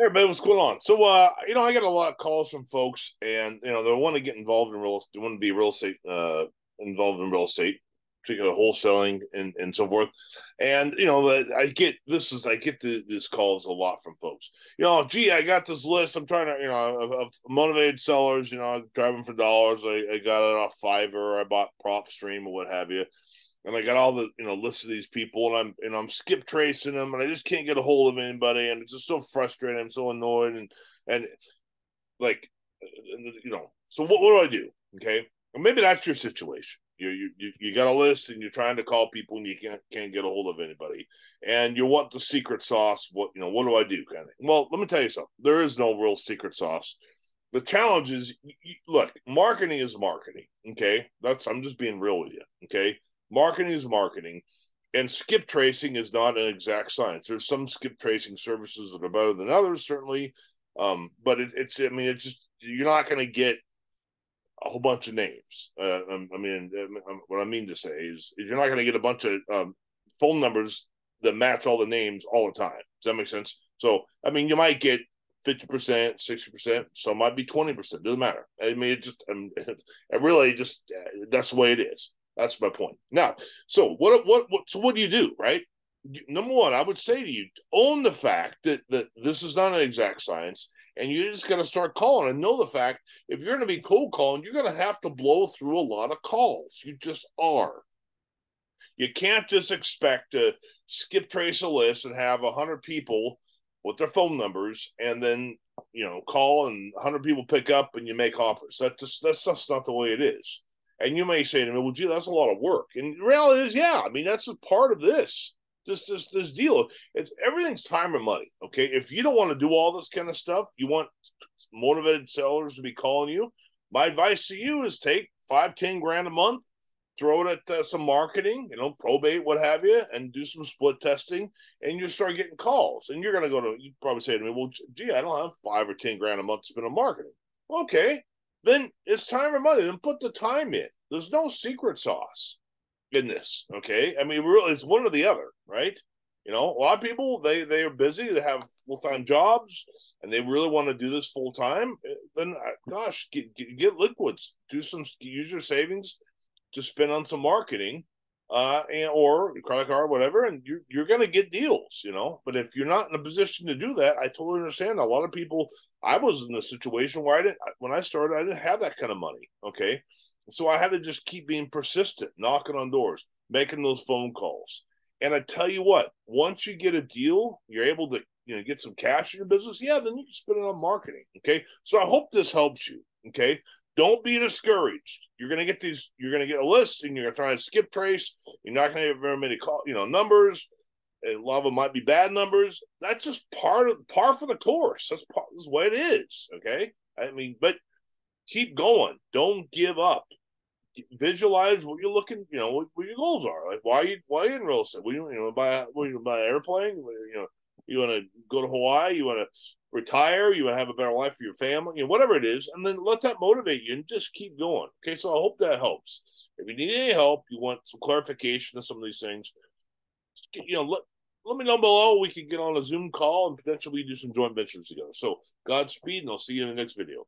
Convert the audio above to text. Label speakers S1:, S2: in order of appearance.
S1: Hey, everybody, what's going on? So, uh, you know, I get a lot of calls from folks, and you know, they want to get involved in real, they want to be real estate, uh, involved in real estate, particularly wholesaling and and so forth. And you know, that I get this is I get the, this calls a lot from folks. You know, gee, I got this list. I'm trying to, you know, of, of motivated sellers. You know, driving for dollars. I, I got it off Fiverr. I bought PropStream or what have you and I got all the you know lists of these people, and I'm and I'm skip tracing them, and I just can't get a hold of anybody, and it's just so frustrating. I'm so annoyed, and and like you know, so what, what do I do? Okay, maybe that's your situation. You, you you got a list and you're trying to call people and you can't can't get a hold of anybody, and you want the secret sauce. What you know? What do I do? Kind of. Thing. Well, let me tell you something. There is no real secret sauce. The challenge is, look, marketing is marketing. Okay, that's I'm just being real with you. Okay, marketing is marketing and skip tracing is not an exact science. There's some skip tracing services that are better than others certainly um, but it, it's i mean it's just you're not going to get a whole bunch of names. Uh, um, i mean uh, um, what i mean to say is, is you're not going to get a bunch of um, phone numbers that match all the names all the time. Does that make sense? So i mean you might get 50% 60% some might be 20% doesn't matter. I mean it just um, it really just uh, that's the way it is that's my point. Now, so what, what, what, so what do you do, right? Number one, I would say to you, own the fact that, that this is not an exact science and you just got to start calling and know the fact if you're going to be cold calling, you're going to have to blow through a lot of calls. You just are. You can't just expect to skip trace a list and have a hundred people with their phone numbers and then you know call and 100 people pick up and you make offers that just that's just not the way it is and you may say to me, well, gee, that's a lot of work. And the reality is, yeah, I mean, that's a part of this. This this this deal. It's everything's time and money. Okay. If you don't want to do all this kind of stuff, you want motivated sellers to be calling you. My advice to you is take five, ten grand a month, throw it at uh, some marketing, you know, probate, what have you, and do some split testing, and you start getting calls. And you're going to go to, you probably say to me, well, gee, I don't have five or 10 grand a month to spend on marketing. Okay then it's time or money. Then put the time in. There's no secret sauce in this. Okay. I mean, really, it's one or the other, right? You know, a lot of people they they are busy, they have full time jobs, and they really want to do this full time. Then, uh, gosh, get, get, get liquids, do some use your savings to spend on some marketing, uh, and or credit card, whatever, and you're you're gonna get deals, you know. But if you're not in a position to do that, I totally understand. A lot of people, I was in the situation where I didn't when I started, I didn't have that kind of money. Okay, so I had to just keep being persistent, knocking on doors, making those phone calls. And I tell you what, once you get a deal, you're able to you know get some cash in your business. Yeah, then you can spend it on marketing. Okay, so I hope this helps you. Okay, don't be discouraged. You're going to get these. You're going to get a list, and you're going to try and skip trace. You're not going to have very many call, you know, numbers. And a lot of them might be bad numbers. That's just part of par for the course. That's part. That's way it is. Okay. I mean, but keep going. Don't give up. Visualize what you're looking. You know what, what your goals are. Like why you why you in real estate? What you you know buy what you buy an airplane? You know you want to go to Hawaii. You want to retire, you want to have a better life for your family, you know, whatever it is, and then let that motivate you and just keep going. Okay, so I hope that helps. If you need any help, you want some clarification of some of these things, you know, let, let me know below. We can get on a Zoom call and potentially do some joint ventures together. So Godspeed, and I'll see you in the next video.